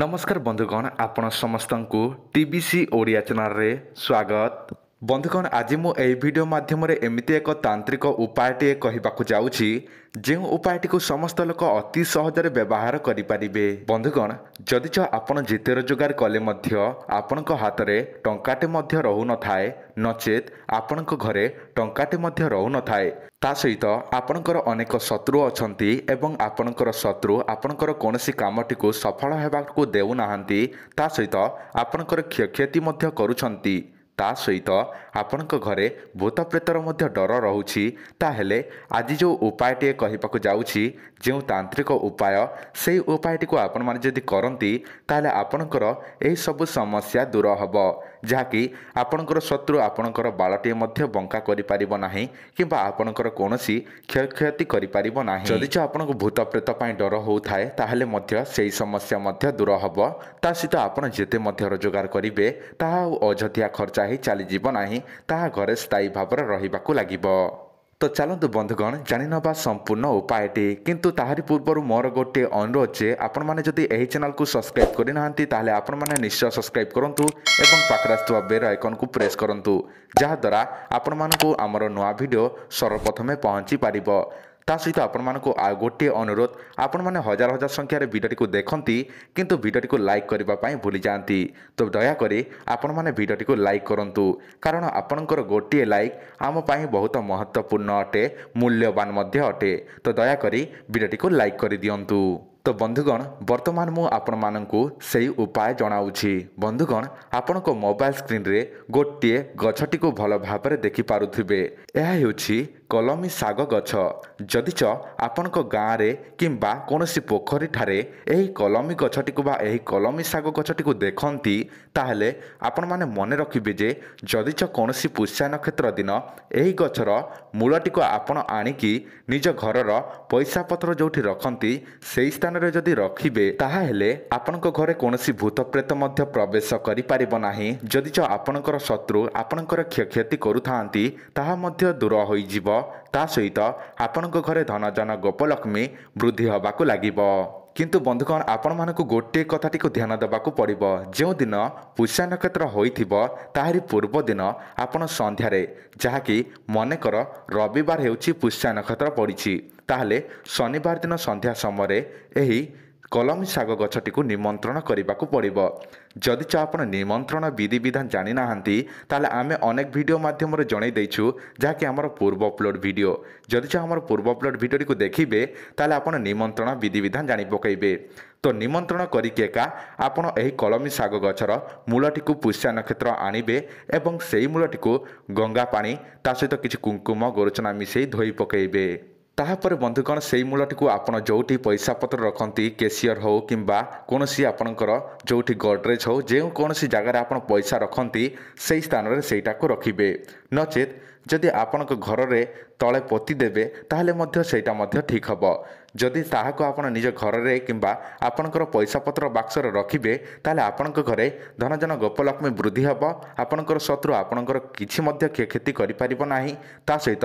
ନମସ୍କାର ବନ୍ଧୁଗଣ ଆପଣ ସମସ୍ତଙ୍କୁ ଟି ବି ସି ଓଡ଼ିଆ ଚ୍ୟାନେଲରେ ସ୍ୱାଗତ। ବନ୍ଧୁଗଣ ଆଜି ମୁଁ ଏହି ଭିଡ଼ିଓ ମାଧ୍ୟମରେ ଏମିତି ଏକ ତାନ୍ତ୍ରିକ ଉପାୟଟିଏ କହିବାକୁ ଯାଉଛି ଯେଉଁ ଉପାୟଟିକୁ ସମସ୍ତ ଲୋକ ଅତି ସହଜରେ ବ୍ୟବହାର କରିପାରିବେ। ବନ୍ଧୁଗଣ ଯଦିଚ ଆପଣ ଯେତେ ରୋଜଗାର କଲେ ମଧ୍ୟ ଆପଣଙ୍କ ହାତରେ ଟଙ୍କାଟେ ମଧ୍ୟ ରହୁନଥାଏ ନଚେତ୍ ଆପଣଙ୍କ ଘରେ ଟଙ୍କାଟେ ମଧ୍ୟ ରହୁନଥାଏ। ତା ସହିତ ଆପଣଙ୍କର ଅନେକ ଶତ୍ରୁ ଅଛନ୍ତି ଏବଂ ଆପଣଙ୍କର ଶତ୍ରୁ ଆପଣଙ୍କର କୌଣସି କାମଟିକୁ ସଫଳ ହେବାକୁ ଦେଉନାହାନ୍ତି ତା ସହିତ ଆପଣଙ୍କର କ୍ଷୟକ୍ଷତି ମଧ୍ୟ କରୁଛନ୍ତି। ତା ସହିତ ଆପଣଙ୍କ ଘରେ ଭୂତ ପ୍ରେତର ମଧ୍ୟ ଡର ରହୁଛି ତାହେଲେ ଆଜି ଯେଉଁ ଉପାୟଟିଏ କହିବାକୁ ଯାଉଛି ଯେଉଁ ତାନ୍ତ୍ରିକ ଉପାୟ ସେହି ଉପାୟଟିକୁ ଆପଣମାନେ ଯଦି କରନ୍ତି ତାହେଲେ ଆପଣଙ୍କର ଏହିସବୁ ସମସ୍ୟା ଦୂର ହେବ। ଯାହାକି ଆପଣଙ୍କର ଶତ୍ରୁ ଆପଣଙ୍କର ବାଳଟିଏ ମଧ୍ୟ ବଙ୍କା କରିପାରିବ ନାହିଁ କିମ୍ବା ଆପଣଙ୍କର କୌଣସି କ୍ଷୟକ୍ଷତି କରିପାରିବ ନାହିଁ। ଯଦିଚ ଆପଣଙ୍କୁ ଭୂତ ପ୍ରେତ ପାଇଁ ଡର ହେଉଥାଏ ତାହେଲେ ମଧ୍ୟ ସେହି ସମସ୍ୟା ମଧ୍ୟ ଦୂର ହେବ। ତା ସହିତ ଆପଣ ଯେତେ ମଧ୍ୟ ରୋଜଗାର କରିବେ ତାହା ଆଉ ଅଯୋଧ୍ୟା ଖର୍ଚ୍ଚ ହେଇ ଚାଲିଯିବ ନାହିଁ ତାହା ଘରେ ସ୍ଥାୟୀ ଭାବରେ ରହିବାକୁ ଲାଗିବ। ତ ଚାଲନ୍ତୁ ବନ୍ଧୁଗଣ ଜାଣିନେବା ସମ୍ପୂର୍ଣ୍ଣ ଉପାୟଟି। କିନ୍ତୁ ତାହାରି ପୂର୍ବରୁ ମୋର ଗୋଟିଏ ଅନୁରୋଧ ଯେ ଆପଣମାନେ ଯଦି ଏହି ଚ୍ୟାନେଲକୁ ସବସ୍କ୍ରାଇବ୍ କରିନାହାନ୍ତି ତାହେଲେ ଆପଣମାନେ ନିଶ୍ଚୟ ସବସ୍କ୍ରାଇବ୍ କରନ୍ତୁ ଏବଂ ପାଖରେ ଆସୁଥିବା ବେଲ୍ ଆଇକନ୍କୁ ପ୍ରେସ୍ କରନ୍ତୁ ଯାହାଦ୍ୱାରା ଆପଣମାନଙ୍କୁ ଆମର ନୂଆ ଭିଡ଼ିଓ ସର୍ବପ୍ରଥମେ ପହଞ୍ଚି ପାରିବ। ତା ସହିତ ଆପଣମାନଙ୍କୁ ଆଉ ଗୋଟିଏ ଅନୁରୋଧ ଆପଣମାନେ ହଜାର ହଜାର ସଂଖ୍ୟାରେ ଭିଡ଼ିଓଟିକୁ ଦେଖନ୍ତି କିନ୍ତୁ ଭିଡ଼ିଓଟିକୁ ଲାଇକ୍ କରିବା ପାଇଁ ଭୁଲି ଯାଆନ୍ତି ତ ଦୟାକରି ଆପଣମାନେ ଭିଡ଼ିଓଟିକୁ ଲାଇକ୍ କରନ୍ତୁ। କାରଣ ଆପଣଙ୍କର ଗୋଟିଏ ଲାଇକ୍ ଆମ ପାଇଁ ବହୁତ ମହତ୍ତ୍ୱପୂର୍ଣ୍ଣ ଅଟେ ମୂଲ୍ୟବାନ ମଧ୍ୟ ଅଟେ। ତ ଦୟାକରି ଭିଡ଼ିଓଟିକୁ ଲାଇକ୍ କରିଦିଅନ୍ତୁ। ତ ବନ୍ଧୁଗଣ ବର୍ତ୍ତମାନ ମୁଁ ଆପଣମାନଙ୍କୁ ସେହି ଉପାୟ ଜଣାଉଛି। ବନ୍ଧୁଗଣ ଆପଣଙ୍କ ମୋବାଇଲ ସ୍କ୍ରିନ୍ରେ ଗୋଟିଏ ଗଛଟିକୁ ଭଲ ଭାବରେ ଦେଖିପାରୁଥିବେ। ଏହା ହେଉଛି କଲମୀ ଶାଗ ଗଛ। ଯଦିଚ ଆପଣଙ୍କ ଗାଁରେ କିମ୍ବା କୌଣସି ପୋଖରୀଠାରେ ଏହି କଲମୀ ଗଛଟିକୁ ବା ଏହି କଲମୀ ଶାଗ ଗଛଟିକୁ ଦେଖନ୍ତି ତାହେଲେ ଆପଣମାନେ ମନେ ରଖିବେ ଯେ ଯଦିଚ କୌଣସି ପୁଷ୍ୟା ନକ୍ଷତ୍ର ଦିନ ଏହି ଗଛର ମୂଳଟିକୁ ଆପଣ ଆଣିକି ନିଜ ଘରର ପଇସା ପତ୍ର ଯେଉଁଠି ରଖନ୍ତି ସେହି ସ୍ଥାନରେ ଯଦି ରଖିବେ ତାହେଲେ ଆପଣଙ୍କ ଘରେ କୌଣସି ଭୂତ ପ୍ରେତ ମଧ୍ୟ ପ୍ରବେଶ କରିପାରିବ ନାହିଁ। ଯଦିଚ ଆପଣଙ୍କର ଶତ୍ରୁ ଆପଣଙ୍କର କ୍ଷୟକ୍ଷତି କରୁଥାନ୍ତି ତାହା ମଧ୍ୟ ଦୂର ହୋଇଯିବ। ତା ସହିତ ଆପଣଙ୍କ ଘରେ ଧନଜନ ଗୋପଲକ୍ଷ୍ମୀ ବୃଦ୍ଧି ହେବାକୁ ଲାଗିବ। କିନ୍ତୁ ବନ୍ଧୁଗଣ ଆପଣମାନଙ୍କୁ ଗୋଟିଏ କଥାଟିକୁ ଧ୍ୟାନ ଦେବାକୁ ପଡ଼ିବ। ଯେଉଁଦିନ ପୁଷ୍ୟା ନକ୍ଷତ୍ର ହୋଇଥିବ ତାହାରି ପୂର୍ବ ଦିନ ଆପଣ ସନ୍ଧ୍ୟାରେ ଯାହାକି ମନେକର ରବିବାର ହେଉଛି ପୁଷ୍ୟା ନକ୍ଷତ୍ର ପଡ଼ିଛି ତାହେଲେ ଶନିବାର ଦିନ ସନ୍ଧ୍ୟା ସମୟରେ ଏହି କଲମୀ ଶାଗ ଗଛଟିକୁ ନିମନ୍ତ୍ରଣ କରିବାକୁ ପଡ଼ିବ ଯଦିଚ ଆପଣ ନିମନ୍ତ୍ରଣ ବିଧିବିଧାନ ଜାଣିନାହାନ୍ତି ତାହେଲେ ଆମେ ଅନେକ ଭିଡ଼ିଓ ମାଧ୍ୟମରେ ଜଣାଇ ଦେଇଛୁ ଯାହାକି ଆମର ପୂର୍ବ ଅପଲୋଡ଼ ଭିଡ଼ିଓ ଯଦିଚ ଆମର ପୂର୍ବ ଅପଲୋଡ଼ ଭିଡ଼ିଓଟିକୁ ଦେଖିବେ ତାହେଲେ ଆପଣ ନିମନ୍ତ୍ରଣ ବିଧିବିଧାନ ଜାଣି ପକାଇବେ। ତ ନିମନ୍ତ୍ରଣ କରିକି ଏକା ଆପଣ ଏହି କଲମୀ ଶାଗ ଗଛର ମୂଳଟିକୁ ପୁଷ୍ୟା ନକ୍ଷତ୍ର ଆଣିବେ ଏବଂ ସେହି ମୂଳଟିକୁ ଗଙ୍ଗା ପାଣି ତା ସହିତ କିଛି କୁଙ୍କୁମ ଗୋରଚନା ମିଶାଇ ଧୋଇ ପକାଇବେ। ତାହାପରେ ବନ୍ଧୁଗଣ ସେଇ ମୂଳଟିକୁ ଆପଣ ଯେଉଁଠି ପଇସା ପତ୍ର ରଖନ୍ତି କେସିୟର ହେଉ କିମ୍ବା କୌଣସି ଆପଣଙ୍କର ଯେଉଁଠି ଗଡ଼ରେଜ୍ ହେଉ ଯେଉଁ କୌଣସି ଜାଗାରେ ଆପଣ ପଇସା ରଖନ୍ତି ସେହି ସ୍ଥାନରେ ସେଇଟାକୁ ରଖିବେ। ନଚେତ୍ ଯଦି ଆପଣଙ୍କ ଘରରେ ତଳେ ପୋତି ଦେବେ ତାହେଲେ ମଧ୍ୟ ସେଇଟା ମଧ୍ୟ ଠିକ୍ ହେବ ଯଦି ତାହାକୁ ଆପଣ ନିଜ ଘରରେ କିମ୍ବା ଆପଣଙ୍କର ପଇସା ପତ୍ର ବାକ୍ସରେ ରଖିବେ ତାହେଲେ ଆପଣଙ୍କ ଘରେ ଧନଜନ ଗୋପଲକ୍ଷ୍ମୀ ବୃଦ୍ଧି ହେବ ଆପଣଙ୍କର ଶତ୍ରୁ ଆପଣଙ୍କର କିଛି ମଧ୍ୟ କ୍ଷୟକ୍ଷତି କରିପାରିବ ନାହିଁ ତା ସହିତ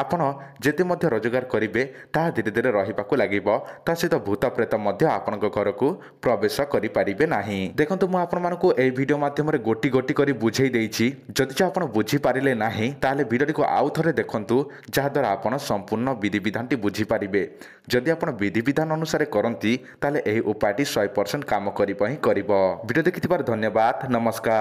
ଆପଣ ଯେତେ ମଧ୍ୟ ରୋଜଗାର କରିବେ ତାହା ଧୀରେ ଧୀରେ ରହିବାକୁ ଲାଗିବ ତା ସହିତ ଭୂତ ପ୍ରେତ ମଧ୍ୟ ଆପଣଙ୍କ ଘରକୁ ପ୍ରବେଶ କରିପାରିବେ ନାହିଁ। ଦେଖନ୍ତୁ ମୁଁ ଆପଣମାନଙ୍କୁ ଏହି ଭିଡ଼ିଓ ମାଧ୍ୟମରେ ଗୋଟି ଗୋଟି କରି ବୁଝେଇ ଦେଇଛି। ଯଦି ଆପଣ ବୁଝିପାରିଲେ ନାହିଁ ତାହେଲେ ଭିଡ଼ିଓଟିକୁ ଆଉ ଥରେ ଦେଖନ୍ତୁ ଯାହାଦ୍ୱାରା ଆପଣ ସମ୍ପୂର୍ଣ୍ଣ ବିଧିବିଧାନଟି ବୁଝିପାରିବେ। ଯଦି ଆପଣ ବିଧିବିଧାନ ଅନୁସାରେ କରନ୍ତି ତାହେଲେ ଏହି ଉପାୟଟି ଶହେ ପରସେଣ୍ଟ କାମ କରିବ ହିଁ କରିବ। ଭିଡ଼ିଓ ଦେଖିଥିବାରୁ ଧନ୍ୟବାଦ ନମସ୍କାର।